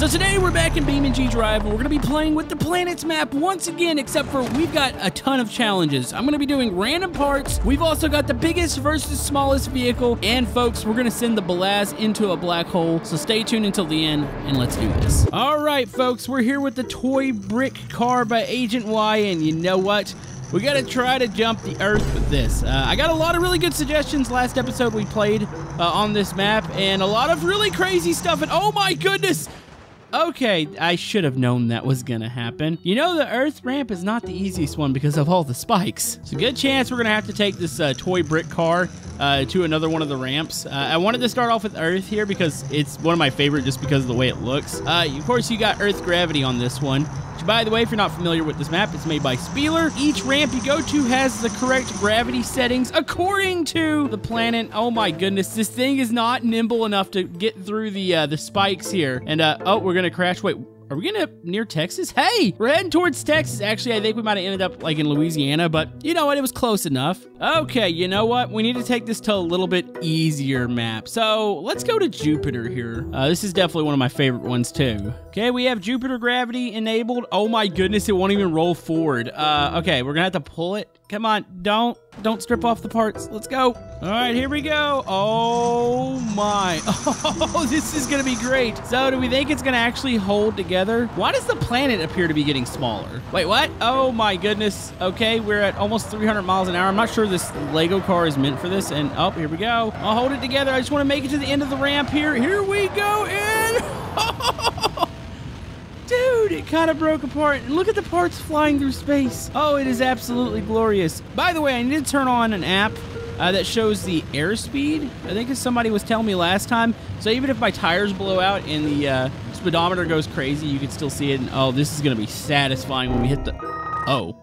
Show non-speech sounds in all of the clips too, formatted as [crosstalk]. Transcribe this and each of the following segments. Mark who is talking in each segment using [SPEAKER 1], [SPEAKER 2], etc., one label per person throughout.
[SPEAKER 1] So today we're back in BeamNG Drive and we're going to be playing with the planets map once again, except for we've got a ton of challenges. I'm going to be doing random parts. We've also got the biggest versus smallest vehicle. And folks, we're going to send the Belaz into a black hole. So stay tuned until the end and let's do this. All right, folks, we're here with the toy brick car by Agent Y. And you know what? We gotta try to jump the Earth with this. Uh, I got a lot of really good suggestions last episode we played uh, on this map, and a lot of really crazy stuff. And oh my goodness, Okay, I should have known that was gonna happen. You know, the Earth ramp is not the easiest one because of all the spikes. It's a good chance we're gonna have to take this uh, toy brick car uh, to another one of the ramps. Uh, I wanted to start off with Earth here because it's one of my favorite just because of the way it looks. Uh, of course, you got Earth gravity on this one. Which, by the way, if you're not familiar with this map, it's made by Spieler. Each ramp you go to has the correct gravity settings according to the planet. Oh my goodness, this thing is not nimble enough to get through the uh, the spikes here. And uh, oh, we're gonna crash. Wait, are we gonna near Texas? Hey, we're heading towards Texas. Actually, I think we might have ended up like in Louisiana, but you know what? It was close enough. Okay, you know what? We need to take this to a little bit easier map. So let's go to Jupiter here. Uh, this is definitely one of my favorite ones too. Okay, we have Jupiter gravity enabled. Oh my goodness, it won't even roll forward. Uh, okay, we're gonna have to pull it. Come on, don't, don't strip off the parts. Let's go. All right, here we go. Oh my. [laughs] Oh, this is gonna be great. So do we think it's gonna actually hold together? Why does the planet appear to be getting smaller? Wait, what? Oh my goodness. Okay, we're at almost 300 miles an hour. I'm not sure this Lego car is meant for this. And oh, here we go. I'll hold it together. I just wanna make it to the end of the ramp here. Here we go in. [laughs] Dude, it kind of broke apart. And look at the parts flying through space. Oh, it is absolutely glorious. By the way, I need to turn on an app uh, that shows the airspeed. I think somebody was telling me last time. So even if my tires blow out and the uh, speedometer goes crazy, you can still see it. And oh, this is going to be satisfying when we hit the... Oh.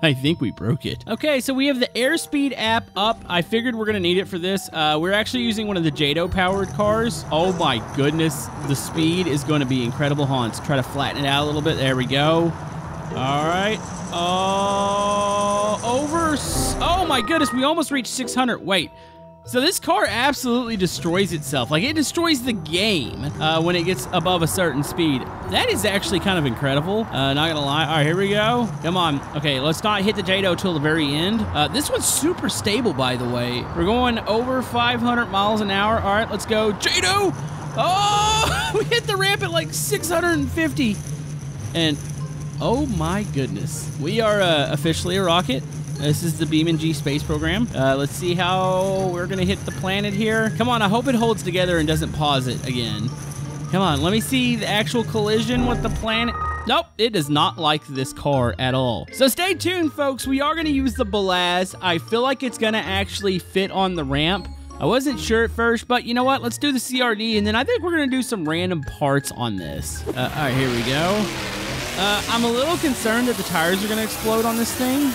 [SPEAKER 1] [laughs] I think we broke it. Okay, so we have the airspeed app up. I figured we're gonna need it for this. Uh, we're actually using one of the JATO powered cars. Oh my goodness, the speed is to be incredible. Let's try to flatten it out a little bit. There we go. All right. Oh, over. Oh my goodness, we almost reached 600. Wait. So this car absolutely destroys itself. Like it destroys the game uh, when it gets above a certain speed. That is actually kind of incredible. Uh, not gonna lie. All right, here we go. Come on. Okay, let's not hit the JATO till the very end. Uh, this one's super stable, by the way. We're going over 500 miles an hour. All right, let's go. JATO! Oh, [laughs] we hit the ramp at like 650. And oh my goodness. We are uh, officially a rocket. This is the BeamNG space program. Uh, let's see how we're gonna hit the planet here. Come on, I hope it holds together and doesn't pause it again. Come on, let me see the actual collision with the planet. Nope, it does not like this car at all. So stay tuned, folks. We are gonna use the Belaz. I feel like it's gonna actually fit on the ramp. I wasn't sure at first, but you know what? Let's do the CRD, and then I think we're gonna do some random parts on this. Uh, all right, here we go. Uh, I'm a little concerned that the tires are gonna explode on this thing.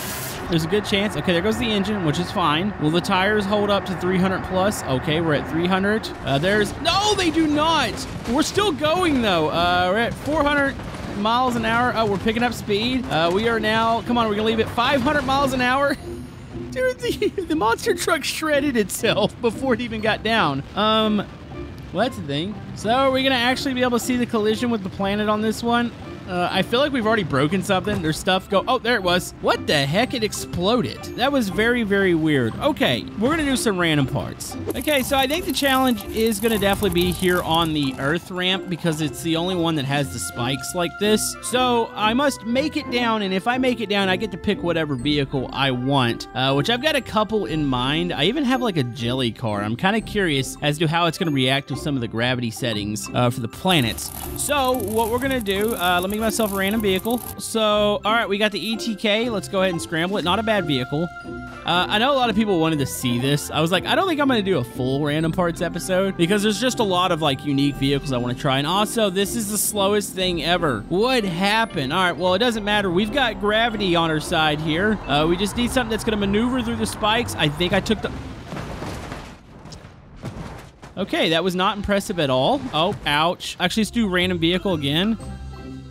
[SPEAKER 1] There's a good chance. Okay, there goes the engine, which is fine. Will the tires hold up to 300 plus? Okay, we're at 300. Uh, there's... No, they do not! We're still going, though. Uh, we're at 400 miles an hour. Oh, we're picking up speed. Uh, we are now... Come on, we're going to leave it 500 miles an hour. [laughs] Dude, the, [laughs] the monster truck shredded itself [laughs] before it even got down. Um... Well, that's the thing. So are we going to actually be able to see the collision with the planet on this one? Uh, I feel like we've already broken something. There's stuff go. Oh, there it was. What the heck? It exploded. That was very, very weird. Okay, we're gonna do some random parts. Okay, so I think the challenge is gonna definitely be here on the Earth ramp because it's the only one that has the spikes like this. So I must make it down, and if I make it down, I get to pick whatever vehicle I want, uh, which I've got a couple in mind. I even have like a jelly car. I'm kind of curious as to how it's gonna react to some of the gravity settings uh, for the planets. So what we're gonna do, uh, let me myself a random vehicle. So, all right, we got the ETK. Let's go ahead and scramble it. Not a bad vehicle. Uh, I know a lot of people wanted to see this. I was like, I don't think I'm going to do a full random parts episode because there's just a lot of like unique vehicles I want to try. And also, this is the slowest thing ever. What happened? All right, well, it doesn't matter. We've got gravity on our side here. Uh, we just need something that's going to maneuver through the spikes. I think I took the... Okay, that was not impressive at all. Oh, ouch. Actually, let's do random vehicle again.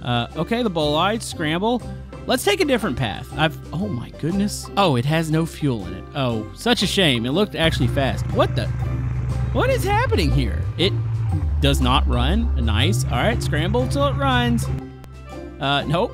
[SPEAKER 1] Uh, okay, the bolide, scramble. Let's take a different path. I've, oh my goodness. Oh, it has no fuel in it. Oh, such a shame. It looked actually fast. What the, what is happening here? It does not run. Nice. All right, scramble till it runs. Uh, nope.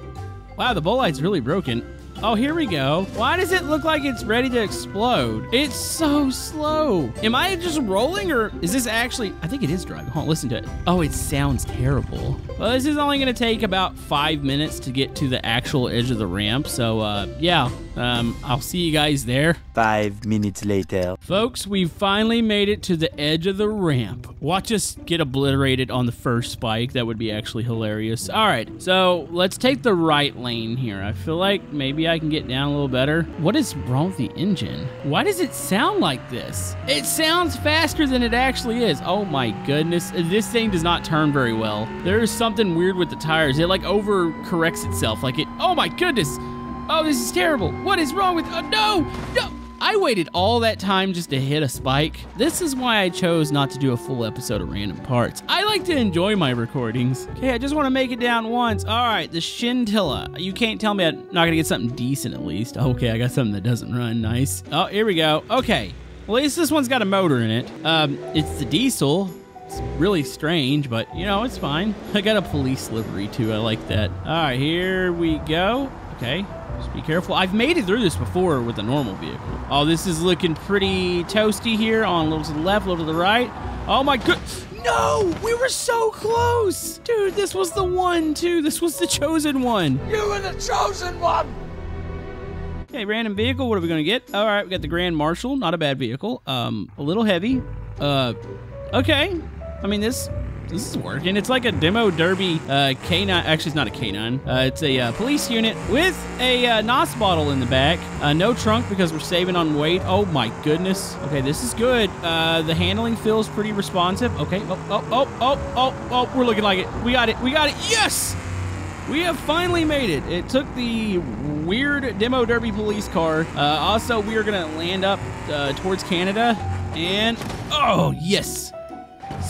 [SPEAKER 1] Wow, the Bolide's really broken. Oh, here we go. Why does it look like it's ready to explode? It's so slow. Am I just rolling or is this actually, I think it is driving. Hold on, listen to it. Oh, it sounds terrible. Well, this is only gonna take about five minutes to get to the actual edge of the ramp. So, uh, yeah, um, I'll see you guys there.
[SPEAKER 2] Five minutes later.
[SPEAKER 1] Folks, we've finally made it to the edge of the ramp. Watch us get obliterated on the first spike. That would be actually hilarious. All right, so let's take the right lane here. I feel like maybe I can get down a little better. What is wrong with the engine? Why does it sound like this? It sounds faster than it actually is. Oh my goodness. This thing does not turn very well. There's something weird with the tires. It like over corrects itself. Like it, oh my goodness. Oh, this is terrible. What is wrong with, oh no, no. I waited all that time just to hit a spike. This is why I chose not to do a full episode of Random Parts. I like to enjoy my recordings. Okay, I just want to make it down once. All right, the Scintilla. You can't tell me I'm not going to get something decent at least. Okay, I got something that doesn't run. Nice. Oh, here we go. Okay. At least this one's got a motor in it. Um, it's the diesel. It's really strange, but you know, it's fine. I got a police livery too. I like that. All right, here we go. Okay, just be careful. I've made it through this before with a normal vehicle. Oh, this is looking pretty toasty here on a little to the left, a little to the right. Oh my good. No, we were so close. Dude, this was the one too. This was the chosen one.
[SPEAKER 3] You were the chosen one!
[SPEAKER 1] Okay, random vehicle. What are we going to get? All right, we got the Grand Marshal. Not a bad vehicle. Um, a little heavy. Uh, okay. I mean, this this is working. It's like a demo derby uh, K9. Actually, it's not a K9. Uh, it's a uh, police unit with a uh, NOS bottle in the back. Uh, no trunk because we're saving on weight. Oh my goodness. Okay, this is good. Uh, the handling feels pretty responsive. Okay. Oh, oh, oh, oh, oh, oh. We're looking like it. We got it. We got it. Yes! We have finally made it. It took the weird demo derby police car. Uh, also, we are going to land up towards Canada. And, oh, yes.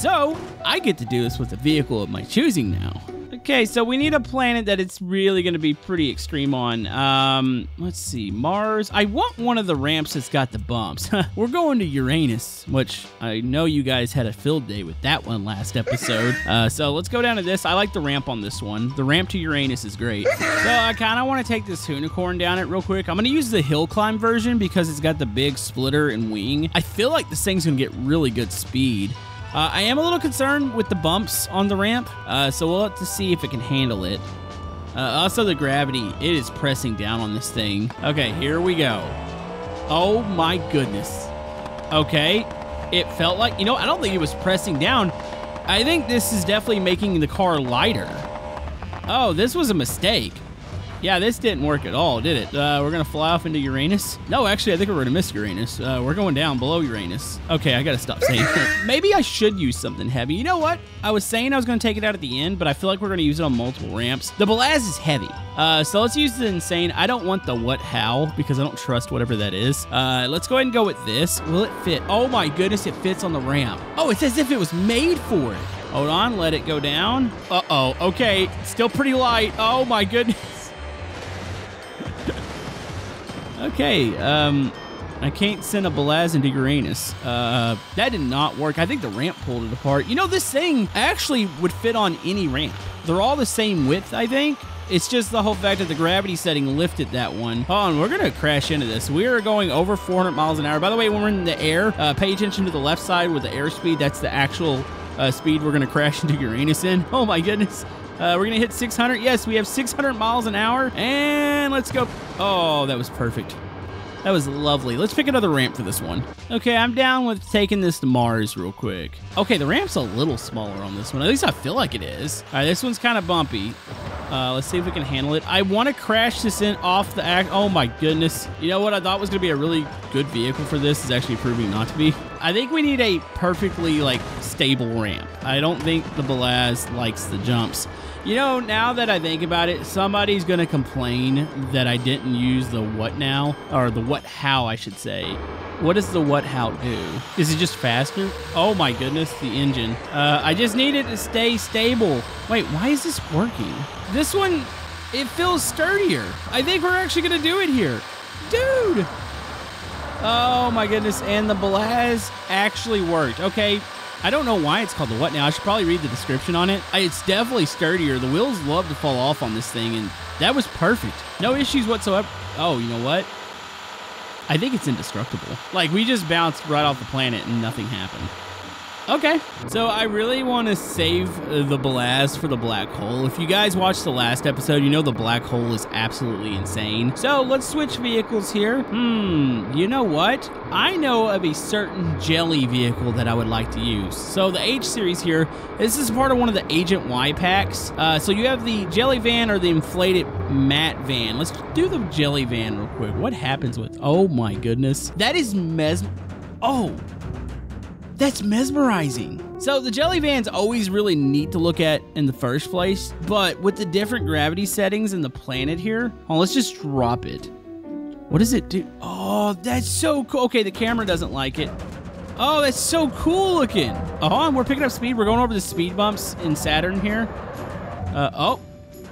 [SPEAKER 1] So, I get to do this with a vehicle of my choosing now. Okay, so we need a planet that it's really going to be pretty extreme on. Um, let's see, Mars. I want one of the ramps that's got the bumps. [laughs] We're going to Uranus, which I know you guys had a field day with that one last episode. [laughs] Uh, so let's go down to this. I like the ramp on this one. The ramp to Uranus is great. So I kind of want to take this unicorn down it real quick. I'm going to use the hill climb version because it's got the big splitter and wing. I feel like this thing's going to get really good speed. Uh, I am a little concerned with the bumps on the ramp, uh, so we'll have to see if it can handle it. Uh, also, the gravity, it is pressing down on this thing. Okay, here we go. Oh my goodness. Okay, it felt like, you know, I don't think it was pressing down. I think this is definitely making the car lighter. Oh, this was a mistake. Yeah, this didn't work at all, did it? Uh, we're going to fly off into Uranus? No, actually, I think we're going to miss Uranus. Uh, we're going down below Uranus. Okay, I got to stop saying that. [laughs] Maybe I should use something heavy. You know what? I was saying I was going to take it out at the end, but I feel like we're going to use it on multiple ramps. The Belaz is heavy. Uh, so let's use the Insane. I don't want the What How because I don't trust whatever that is. Uh, let's go ahead and go with this. Will it fit? Oh my goodness, it fits on the ramp. Oh, it's as if it was made for it. Hold on, let it go down. Uh-oh, okay, still pretty light. Oh my goodness. [laughs] Okay, um, I can't send a Belaz into Uranus. Uh, that did not work. I think the ramp pulled it apart. You know, this thing actually would fit on any ramp. They're all the same width, I think. It's just the whole fact that the gravity setting lifted that one. Hold on, we're gonna crash into this. We are going over 400 miles an hour. By the way, when we're in the air, uh, pay attention to the left side with the airspeed. That's the actual uh, speed we're gonna crash [laughs] into Uranus in. Oh my goodness. Uh, we're gonna hit 600. Yes, we have 600 miles an hour, and let's go. Oh, that was perfect. That was lovely. Let's pick another ramp for this one. Okay, I'm down with taking this to Mars real quick. Okay, the ramp's a little smaller on this one. At least I feel like it is. All right, this one's kind of bumpy. Uh, let's see if we can handle it. I want to crash this in off the act. Oh my goodness. You know what I thought was going to be a really good vehicle for this is actually proving not to be. I think we need a perfectly like stable ramp. I don't think the Belaz likes the jumps. You know, now that I think about it, somebody's going to complain that I didn't use the what now, or the what how, I should say. What does the what how do? Is it just faster? Oh my goodness, the engine. Uh, I just need it to stay stable. Wait, why is this working? This one, it feels sturdier. I think we're actually going to do it here. Dude! Oh my goodness, and the Belaz actually worked. Okay, I don't know why it's called the what now. I should probably read the description on it. It's definitely sturdier. The wheels love to fall off on this thing, and that was perfect. No issues whatsoever. Oh, you know what? I think it's indestructible. Like, we just bounced right off the planet and nothing happened. Okay, so I really want to save uh, the Belaz for the black hole. If you guys watched the last episode, you know the black hole is absolutely insane. So let's switch vehicles here. Hmm, you know what? I know of a certain jelly vehicle that I would like to use. So the H series here, this is part of one of the Agent Y packs. Uh, so you have the jelly van or the inflated matte van. Let's do the jelly van real quick. What happens with? Oh my goodness, that is mes. Oh, that's mesmerizing. So the jelly van's always really neat to look at in the first place, but with the different gravity settings in the planet here, oh, let's just drop it. What does it do? Oh, that's so cool. Okay, the camera doesn't like it. Oh, that's so cool looking. Oh, we're picking up speed. We're going over the speed bumps in Saturn here. Uh, oh,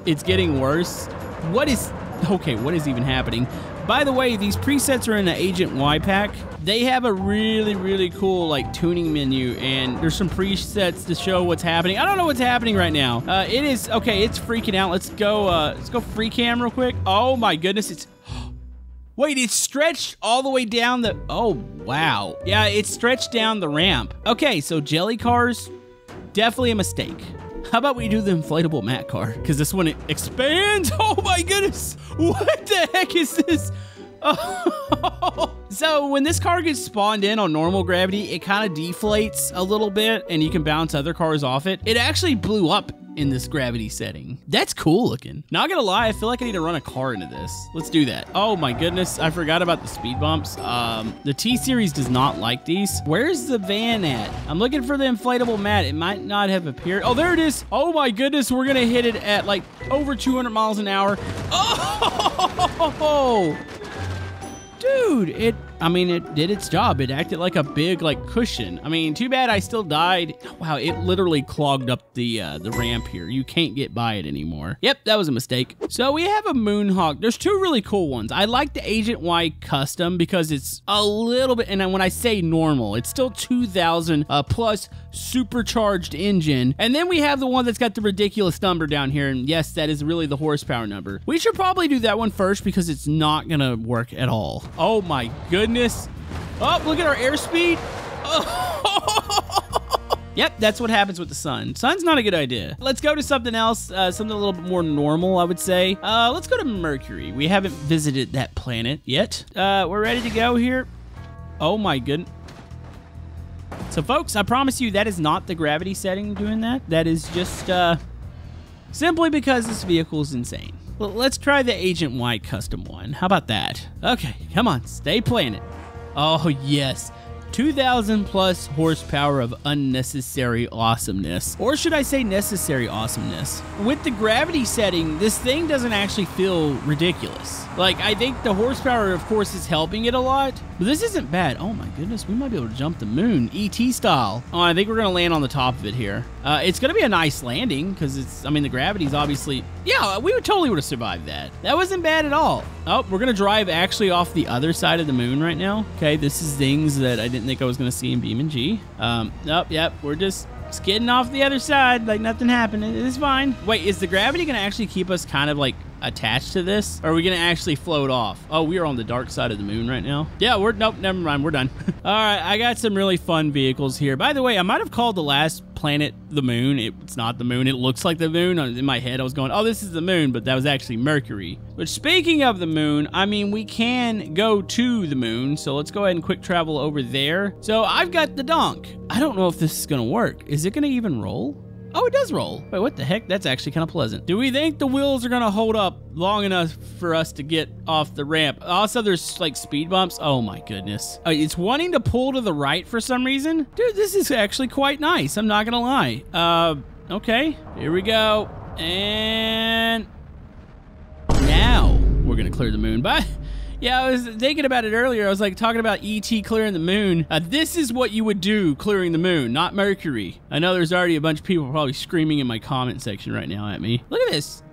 [SPEAKER 1] it's getting worse. What is... Okay, what is even happening? By the way, these presets are in the Agent Y pack. They have a really, really cool like tuning menu, and there's some presets to show what's happening. I don't know what's happening right now. Uh, it is okay. It's freaking out. Let's go. Uh, let's go free cam real quick. Oh my goodness, it's. [gasps] Wait, it's stretched all the way down the. Oh wow, yeah, it's stretched down the ramp. Okay, so jelly cars, definitely a mistake. How about we do the inflatable mat car? Because this one expands. [laughs] Oh my goodness. What the heck is this? [laughs] Oh. so when this car gets spawned in on normal gravity, it kind of deflates a little bit and you can bounce other cars off it. It actually blew up in this gravity setting. That's cool looking. Not gonna lie, I feel like I need to run a car into this. Let's do that. Oh my goodness, I forgot about the speed bumps. Um, the T-Series does not like these. Where's the van at? I'm looking for the inflatable mat. It might not have appeared. Oh, there it is. Oh my goodness, we're gonna hit it at like over 200 miles an hour. [laughs] Oh! Dude, it, I mean, it did its job. It acted like a big, like, cushion. I mean, too bad I still died. Wow, it literally clogged up the, uh, the ramp here. You can't get by it anymore. Yep, that was a mistake. So we have a Moonhawk. There's two really cool ones. I like the Agent Y Custom because it's a little bit, and when I say normal, it's still 2,000 uh, plus supercharged engine. And then we have the one that's got the ridiculous number down here. And yes, that is really the horsepower number. We should probably do that one first because it's not going to work at all. Oh my goodness. Oh, look at our airspeed. [laughs] Yep, that's what happens with the sun. Sun's not a good idea. Let's go to something else, uh, something a little bit more normal, I would say. Uh, let's go to Mercury. We haven't visited that planet yet. Uh, we're ready to go here. Oh my goodness. So, folks, I promise you that is not the gravity setting doing that. That is just uh, simply because this vehicle is insane. Well, let's try the Agent Y custom one. How about that? Okay, come on, stay playing it. Oh, yes. 2,000 plus horsepower of unnecessary awesomeness. Or should I say necessary awesomeness? With the gravity setting, this thing doesn't actually feel ridiculous. Like, I think the horsepower, of course, is helping it a lot, but this isn't bad. Oh my goodness, we might be able to jump the moon, ET style. Oh, I think we're gonna land on the top of it here. Uh, it's gonna be a nice landing, because it's, I mean, the gravity's obviously, yeah, we would totally would have survived that. That wasn't bad at all. Oh, we're gonna drive actually off the other side of the moon right now. Okay, this is things that I didn't think I was gonna see in BeamNG. Um, oh, yep, we're just skidding off the other side like nothing happened. It is fine. Wait, is the gravity gonna actually keep us kind of like attached to this? Or are we gonna actually float off? Oh, we are on the dark side of the moon right now. Yeah, we're nope, never mind, we're done. [laughs] All right, I got some really fun vehicles here. By the way, I might have called the last planet the moon. It, it's not the moon. It looks like the moon. In my head, I was going, oh, this is the moon, but that was actually Mercury. But speaking of the moon, I mean, we can go to the moon. So let's go ahead and quick travel over there. So I've got the donk. I don't know if this is gonna work. Is it gonna even roll? Oh, it does roll. Wait, what the heck? That's actually kind of pleasant. Do we think the wheels are going to hold up long enough for us to get off the ramp? Also, there's like speed bumps. Oh my goodness. Uh, it's wanting to pull to the right for some reason. Dude, this is actually quite nice. I'm not going to lie. Uh, okay. Here we go. And now we're going to clear the moon. Bye. Yeah, I was thinking about it earlier. I was like talking about ET clearing the moon. Uh, this is what you would do clearing the moon, not Mercury. I know there's already a bunch of people probably screaming in my comment section right now at me. Look at this.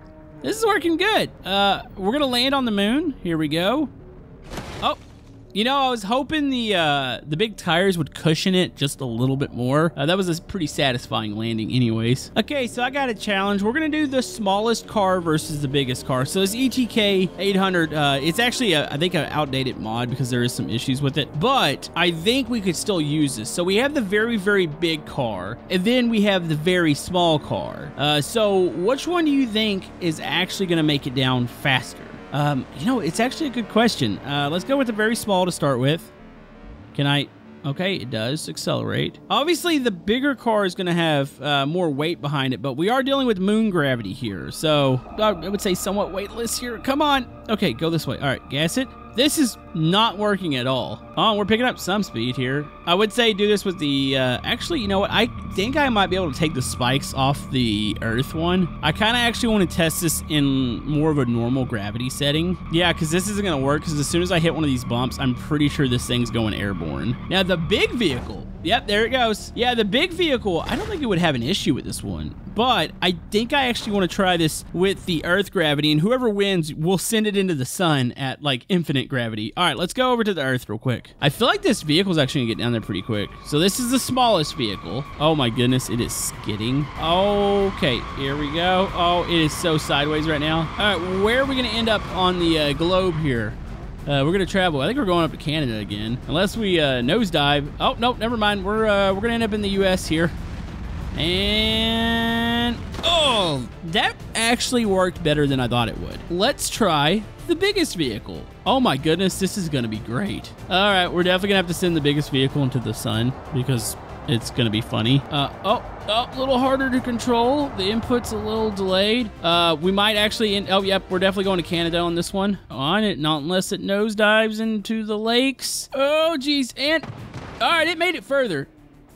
[SPEAKER 1] This is working good. Uh, we're gonna land on the moon. Here we go. Oh, You know, I was hoping the uh, the big tires would cushion it just a little bit more. Uh, that was a pretty satisfying landing anyways. Okay, so I got a challenge. We're going to do the smallest car versus the biggest car. So this ETK 800, uh, it's actually, a, I think, an outdated mod because there is some issues with it. But I think we could still use this. So we have the very, very big car, and then we have the very small car. Uh, so which one do you think is actually going to make it down faster? Um, you know, it's actually a good question. Uh, let's go with the very small to start with. Can I? Okay, it does accelerate. Obviously, the bigger car is going to have uh, more weight behind it, but we are dealing with moon gravity here, so I would say somewhat weightless here. Come on. Okay, go this way. All right, gas it. This is not working at all. Oh, we're picking up some speed here. I would say do this with the, uh, actually, you know what? I think I might be able to take the spikes off the earth one. I kind of actually want to test this in more of a normal gravity setting. Yeah, because this isn't going to work because as soon as I hit one of these bumps, I'm pretty sure this thing's going airborne. Now, the big vehicle, Yep, there it goes. Yeah, the big vehicle, I don't think it would have an issue with this one. But I think I actually want to try this with the Earth gravity, and whoever wins, we'll send it into the sun at like infinite gravity. All right, let's go over to the Earth real quick. I feel like this vehicle's actually gonna get down there pretty quick. So this is the smallest vehicle. Oh my goodness, it is skidding. Okay, here we go. Oh, it is so sideways right now. All right, where are we gonna end up on the uh, globe here? Uh, we're gonna travel. I think we're going up to Canada again, unless we uh, nosedive. Oh no, never mind. We're uh, we're gonna end up in the U.S. here, and oh, that actually worked better than I thought it would. Let's try the biggest vehicle. Oh my goodness, this is gonna be great. All right, we're definitely gonna have to send the biggest vehicle into the sun because it's gonna be funny. Uh, oh, oh, a little harder to control. The input's a little delayed. Uh, we might actually, oh, yep, we're definitely going to Canada on this one. On it, not unless it nosedives into the lakes. Oh, geez, and, all right, it made it further.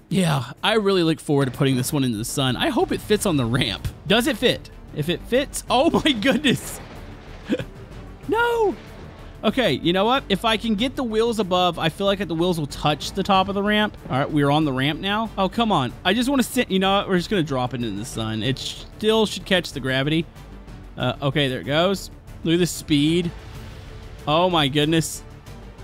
[SPEAKER 1] Yeah, I really look forward to putting this one into the sun. I hope it fits on the ramp. Does it fit? If it fits, oh [laughs] my goodness. [laughs] no, Okay, you know what? If I can get the wheels above, I feel like the wheels will touch the top of the ramp. All right, we're on the ramp now. Oh, come on. I just want to sit, you know what? We're just going to drop it in the sun. It still should catch the gravity. Uh, okay, there it goes. Look at the speed. Oh my goodness.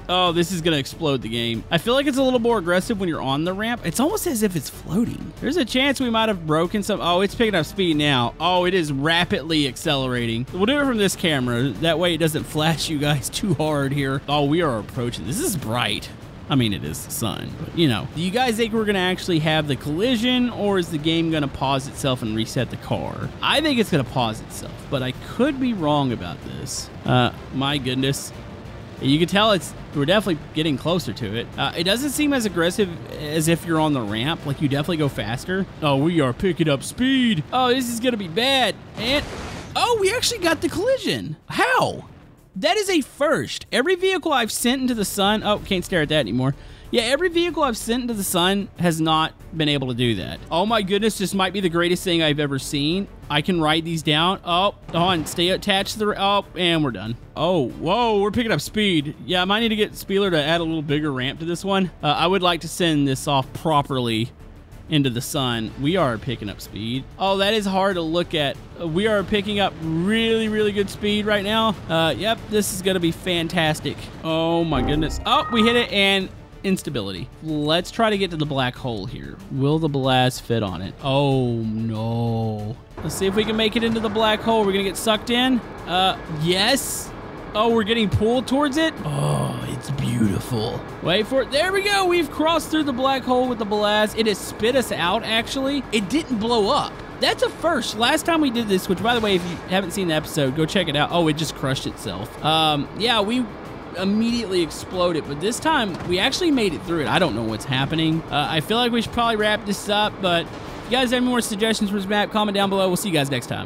[SPEAKER 1] Oh, this is going to explode the game. I feel like it's a little more aggressive when you're on the ramp. It's almost as if it's floating. There's a chance we might have broken some. Oh, it's picking up speed now. Oh, it is rapidly accelerating. We'll do it from this camera. That way it doesn't flash you guys [laughs] too hard here. Oh, we are approaching. This is bright. I mean, it is the sun, but you know. Do you guys think we're going to actually have the collision, or is the game going to pause itself and reset the car? I think it's going to pause itself, but I could be wrong about this. Uh, my goodness. You can tell it's we're definitely getting closer to it. Uh, it doesn't seem as aggressive as if you're on the ramp. Like you definitely go faster. Oh, we are picking up speed. Oh, this is gonna be bad. And oh, we actually got the collision. How? That is a first. Every vehicle I've sent into the sun. Oh, can't stare at that anymore. Yeah, every vehicle I've sent into the sun has not been able to do that. Oh my goodness, this might be the greatest thing I've ever seen. I can write these down. Oh, on, stay attached to the, oh, and we're done. Oh, whoa, we're picking up speed. Yeah, I might need to get Spieler to add a little bigger ramp to this one. Uh, I would like to send this off properly into the sun. We are picking up speed. Oh, that is hard to look at. Uh, we are picking up really, really good speed right now. Uh, yep, this is going to be fantastic. Oh my goodness. Oh, we hit it and instability. Let's try to get to the black hole here. Will the Belaz fit on it? Oh, no. Let's see if we can make it into the black hole. We're going to get sucked in. Uh, yes. Oh, we're getting pulled towards it? Oh, it's beautiful. Wait for it. There we go. We've crossed through the black hole with the Belaz. It has spit us out, actually. It didn't blow up. That's a first. Last time we did this, which by the way, if you haven't seen the episode, go check it out. Oh, it just crushed itself. Um, yeah, we immediately explode it. but this time we actually made it through it. I don't know what's happening. Uh, I feel like we should probably wrap this up, but if you guys have any more suggestions for this map, comment down below. We'll see you guys next time.